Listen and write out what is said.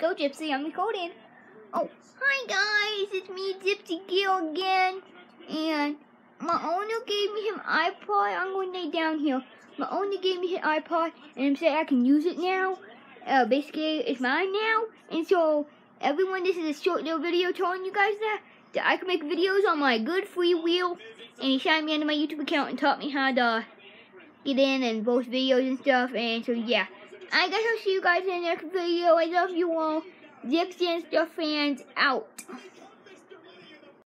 Go, Gypsy, I'm recording. Oh, hi guys, it's me, Gypsy Gill again. And my owner gave me him iPod. I'm going to lay down here. My owner gave me his iPod, and said I can use it now. Uh, basically, it's mine now. And so, everyone, this is a short little video telling you guys that, that I can make videos on my good free wheel. And he signed me into my YouTube account and taught me how to get in and post videos and stuff. And so, yeah. I guess I'll see you guys in the next video. I love you all. Gypsy and Stuff fans out.